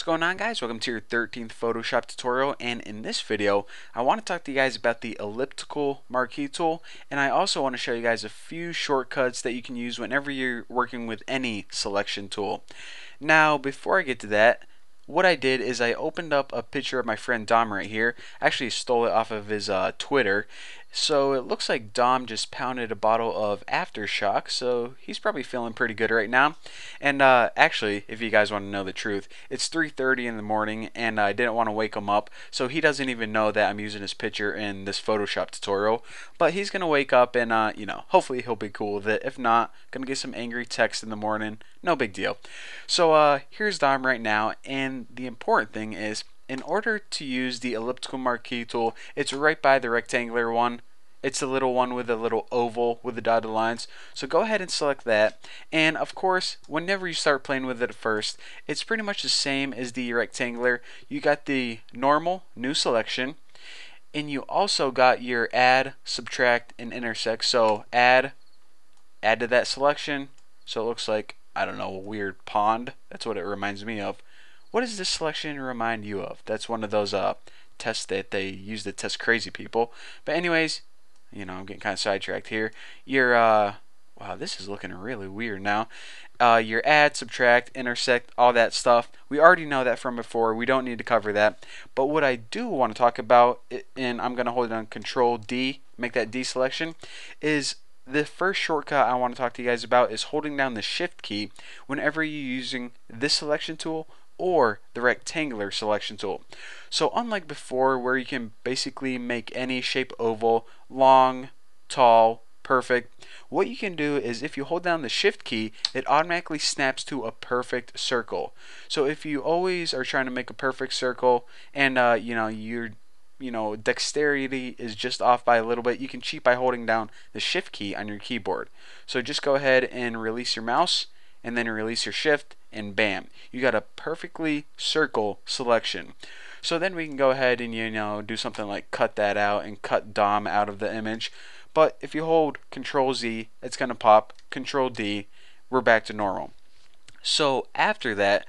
What's going on guys? Welcome to your 13th Photoshop tutorial and in this video I want to talk to you guys about the elliptical marquee tool and I also want to show you guys a few shortcuts that you can use whenever you're working with any selection tool. Now before I get to that what I did is I opened up a picture of my friend Dom right here. I actually stole it off of his uh, Twitter. So it looks like Dom just pounded a bottle of Aftershock, so he's probably feeling pretty good right now. And uh, actually, if you guys want to know the truth, it's 3.30 in the morning and I didn't want to wake him up, so he doesn't even know that I'm using his picture in this Photoshop tutorial. But he's going to wake up and, uh, you know, hopefully he'll be cool with it. If not, going to get some angry text in the morning. No big deal. So uh, here's Dom right now, and the important thing is in order to use the elliptical marquee tool, it's right by the rectangular one. It's the little one with a little oval with the dotted lines. So go ahead and select that. And of course, whenever you start playing with it at first, it's pretty much the same as the rectangular. You got the normal, new selection. And you also got your add, subtract, and intersect. So add, add to that selection. So it looks like, I don't know, a weird pond. That's what it reminds me of. What does this selection remind you of? That's one of those uh, tests that they use to test crazy people. But anyways, you know, I'm getting kind of sidetracked here. Your uh, wow, this is looking really weird now. Uh, your add, subtract, intersect, all that stuff. We already know that from before. We don't need to cover that. But what I do want to talk about, and I'm going to hold it on Control D, make that D selection, is the first shortcut I want to talk to you guys about is holding down the Shift key whenever you're using this selection tool or the rectangular selection tool. So unlike before where you can basically make any shape oval, long, tall, perfect, what you can do is if you hold down the shift key, it automatically snaps to a perfect circle. So if you always are trying to make a perfect circle and uh, you know your you know dexterity is just off by a little bit, you can cheat by holding down the shift key on your keyboard. So just go ahead and release your mouse and then release your shift and bam you got a perfectly circle selection. So then we can go ahead and you know do something like cut that out and cut DOM out of the image. But if you hold control Z it's gonna pop control D. We're back to normal. So after that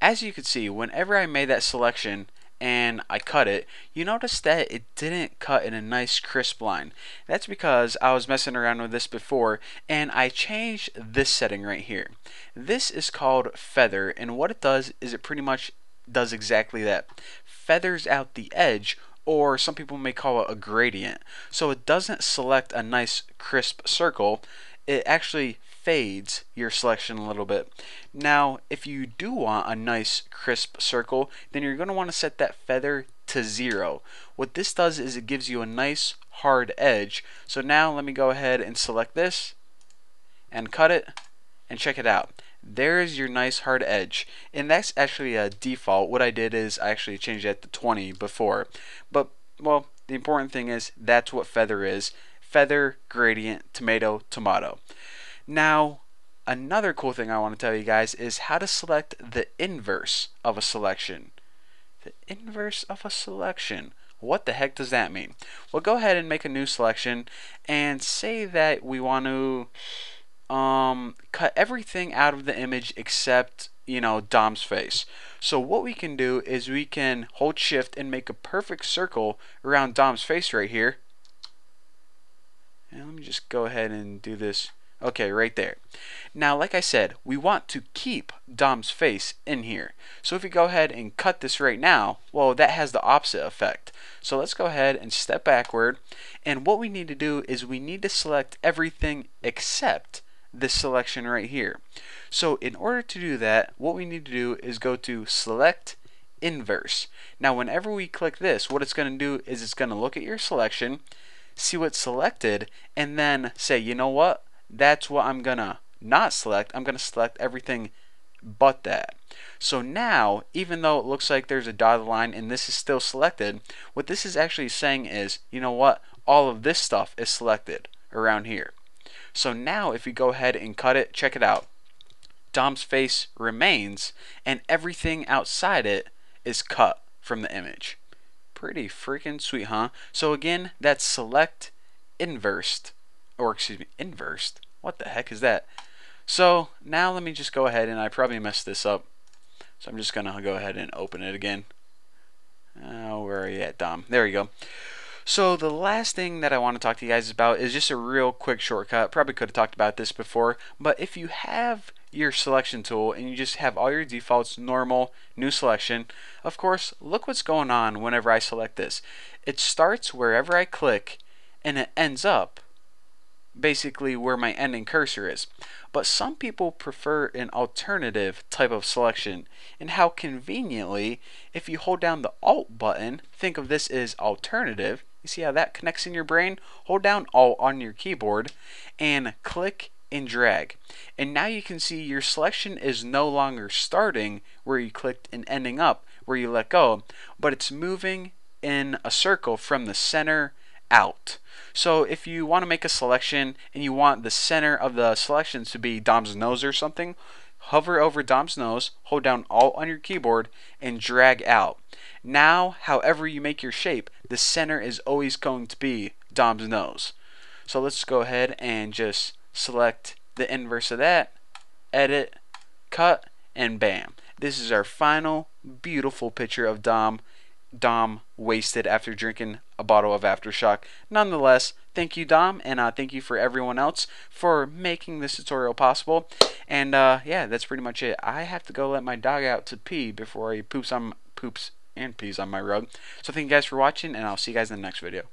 as you can see whenever I made that selection and I cut it, you notice that it didn't cut in a nice crisp line. That's because I was messing around with this before and I changed this setting right here. This is called feather and what it does is it pretty much does exactly that. Feathers out the edge or some people may call it a gradient. So it doesn't select a nice crisp circle, it actually fades your selection a little bit. Now, if you do want a nice crisp circle, then you're going to want to set that feather to zero. What this does is it gives you a nice hard edge. So now let me go ahead and select this and cut it and check it out. There's your nice hard edge. And that's actually a default. What I did is I actually changed that to 20 before. But, well, the important thing is that's what feather is. Feather, gradient, tomato, tomato. Now, another cool thing I want to tell you guys is how to select the inverse of a selection. The inverse of a selection. What the heck does that mean? Well, go ahead and make a new selection and say that we want to um, cut everything out of the image except, you know, Dom's face. So what we can do is we can hold shift and make a perfect circle around Dom's face right here. And let me just go ahead and do this Okay, right there. Now, like I said, we want to keep Dom's face in here. So if we go ahead and cut this right now, well, that has the opposite effect. So let's go ahead and step backward. And what we need to do is we need to select everything except this selection right here. So in order to do that, what we need to do is go to Select Inverse. Now, whenever we click this, what it's going to do is it's going to look at your selection, see what's selected, and then say, you know what? That's what I'm gonna not select. I'm gonna select everything but that. So now, even though it looks like there's a dotted line and this is still selected, what this is actually saying is, you know what, all of this stuff is selected around here. So now if we go ahead and cut it, check it out. Dom's face remains and everything outside it is cut from the image. Pretty freaking sweet, huh? So again, that's select inversed or excuse me, inversed. What the heck is that? So now let me just go ahead and I probably messed this up. So I'm just going to go ahead and open it again. Oh, where are you at, Dom? There you go. So the last thing that I want to talk to you guys about is just a real quick shortcut. Probably could have talked about this before, but if you have your selection tool and you just have all your defaults normal new selection of course look what's going on whenever I select this it starts wherever I click and it ends up basically where my ending cursor is. But some people prefer an alternative type of selection and how conveniently if you hold down the alt button, think of this as alternative, you see how that connects in your brain? Hold down alt on your keyboard and click and drag. And now you can see your selection is no longer starting where you clicked and ending up where you let go, but it's moving in a circle from the center out. So if you want to make a selection and you want the center of the selection to be Dom's nose or something, hover over Dom's nose, hold down Alt on your keyboard, and drag out. Now, however you make your shape, the center is always going to be Dom's nose. So let's go ahead and just select the inverse of that, edit, cut, and bam. This is our final beautiful picture of Dom Dom wasted after drinking a bottle of Aftershock. Nonetheless, thank you, Dom, and uh, thank you for everyone else for making this tutorial possible. And uh, yeah, that's pretty much it. I have to go let my dog out to pee before he poops on poops and pees on my rug. So thank you guys for watching, and I'll see you guys in the next video.